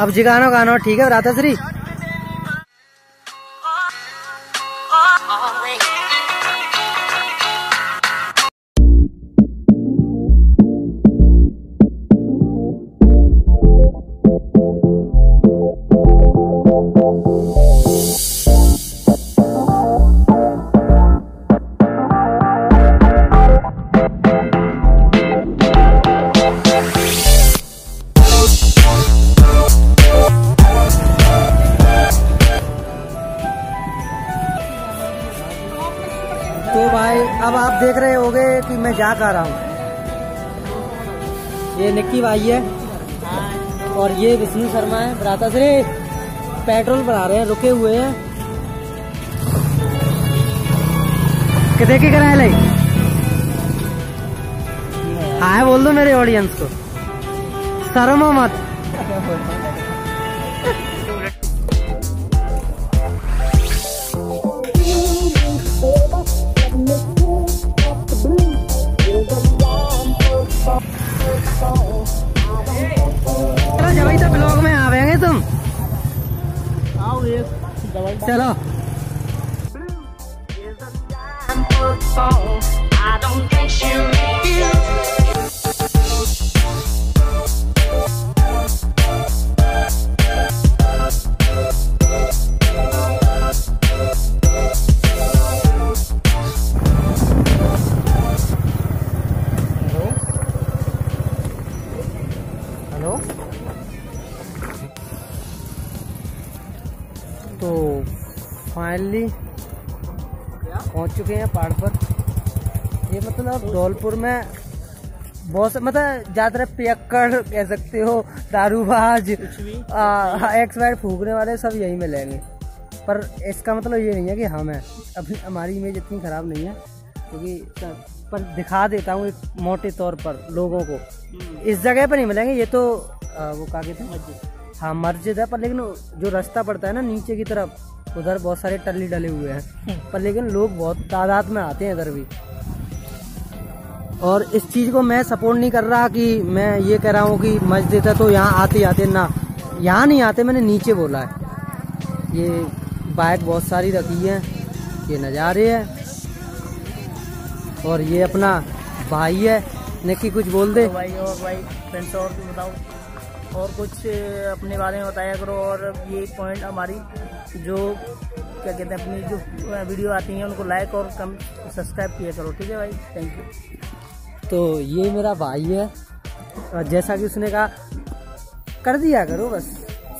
अब जिगानो गानो ठीक है राधा श्री? अब आप देख रहे होगे कि मैं जा कर रहा हूँ। ये निक्की भाई है। और ये विष्णु शर्मा है। भ्राता से पेट्रोल भरा रहे हैं, रुके हुए हैं। कितने की कराए ले हाँ बोल दो मेरे ऑडियंस को। शर्मा मत। चलो Hello? Hello? तो फाइनली पहुँच चुके हैं पहाड़ पर। ये मतलब धौलपुर में बहुत से- मतलब ज़्यादातर पियक्कड़ कह सकते हो दारूबाज एक्स वायर फूकने वाले सब यही मिलेंगे पर इसका मतलब ये नहीं है कि हम हैं। अभी हमारी इमेज इतनी खराब नहीं है क्योंकि पर दिखा देता हूँ एक मोटे तौर पर लोगों को। इस जगह पर नहीं मिलेंगे ये तो आ, वो कहते हैं मस्जिद है पर लेकिन जो रास्ता पड़ता है ना नीचे की तरफ़ उधर बहुत सारे टल्ली डले हुए हैं। पर लेकिन लोग बहुत तादाद में आते हैं इधर भी। और इस चीज़ को मैं सपोर्ट नहीं कर रहा कि मैं ये कह रहा हूँ कि मस्जिद है तो यहाँ आते आते ना यहाँ नहीं आते मैंने नीचे बोला है। ये बाइक बहुत सारी रखी है ये नज़ारे है। और ये अपना भाई है निकी कुछ बोल दे। तो भाई और भाई फ्रेंड्स और भी बताओ। और कुछ अपने बारे में बताया करो और ये पॉइंट हमारी जो, क्या कहते हैं, अपनी जो वीडियो आती है, उनको लाइक और कम सब्सक्राइब किया करो, ठीक है भाई? थैंक यू तो ये मेरा भाई है। और जैसा कि उसने कहा, कर दिया करो बस,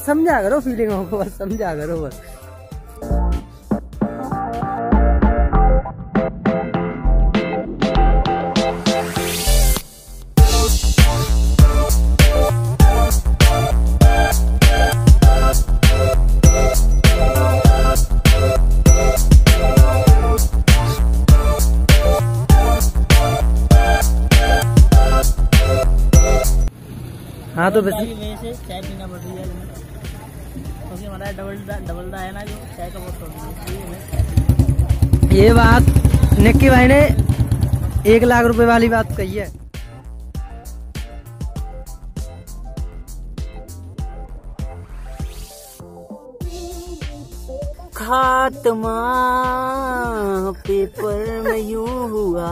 समझा करो फीलिंगों को बस समझा करो बस। हाँ तो बस चाय से चाय पीना पड़ रही है। क्योंकि हमारा डबल डबल दा है ना जो चाय का बहुत है। ये बात निक्की भाई ने एक लाख रुपए वाली बात कही है। खात्मा पेपर में यूँ हुआ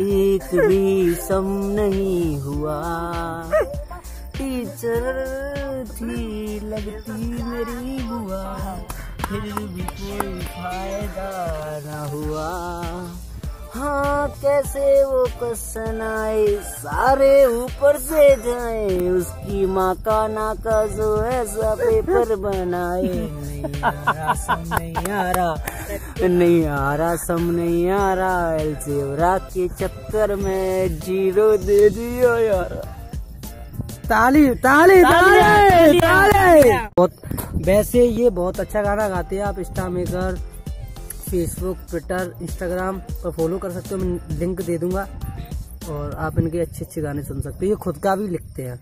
एक भी सम नहीं हुआ। टीचर थी लगती मेरी बुआ फिर भी कोई फ़ायदा न हुआ। हाँ कैसे वो आए सारे ऊपर से जाए। उसकी माँ का नाका जो ऐसा पेपर बनाए। नहीं आ रहा सम नहीं आ रहा। सम नहीं आ रहा। एलजेब्रा के चक्कर में ज़ीरो दे दिया यार। ताली ताली ताली ताली बहुत वैसे ये बहुत अच्छा गाना गाते हैं आप insta maker Facebook Twitter Instagram पर फॉलो कर सकते हो। मैं लिंक दे दूँगा और आप इनके अच्छे अच्छे गाने सुन सकते हो। ये खुद का भी लिखते हैं।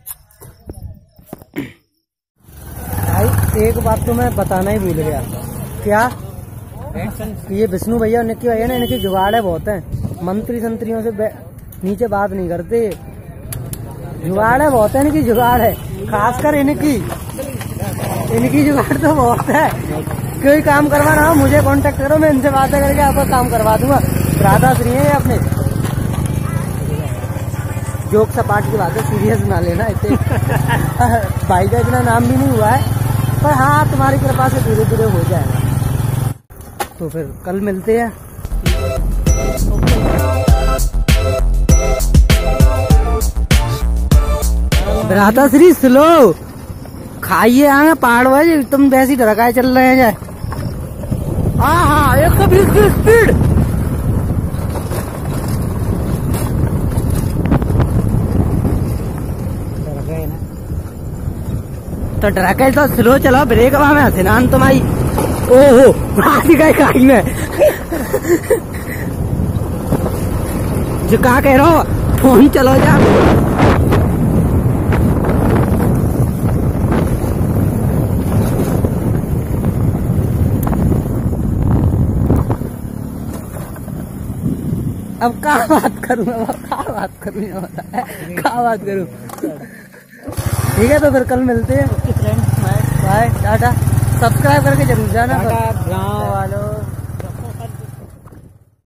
भाई एक बात तो मैं बताना ही भूल गया। क्या? ये विष्णु भैया और निक्की भैया ना इनकी जुगाड़े बहुत हैं। मंत्री संत्रियों से नीचे बात नहीं करते। जुगाड़ है, बहुत है, इनकी जुगाड़ है। खासकर इनकी। इनकी जुगाड़ तो बहुत है। कोई काम करवाना हो, मुझे कांटेक्ट करो, मैं इनसे बातें करके आपका काम करवा दूँगा। राधा श्री है अपने। जोक सपाट की बात है सीरियस ना लेना, इतने। भाई का इतना नाम भी नहीं हुआ है, पर हाँ तुम्हारी कृपा से धीरे धीरे हो जाएगा। तो फिर कल मिलते हैं। राधा श्री, स्लो। खाइए आगे पहाड़ भाई तुम वैसी ढरकाए चल रहे हैं। हाँ हाँ एक सौ बीस की स्पीड। तो ड्रैकेल तो स्लो, चलो, ब्रेक वहाँ में हसीनान तुम्हारी। ओहो गए खाई में। जो कहा कह रहा हो, फ़ोन चलो जा। अब कहा बात करूँ अब कहा बात करूँ ये बता कहा बात करूँ? ठीक है तो फिर कल मिलते हैं। Friend bye bye ta-ta. Subscribe करके ज़रूर जाना। गाँव वालों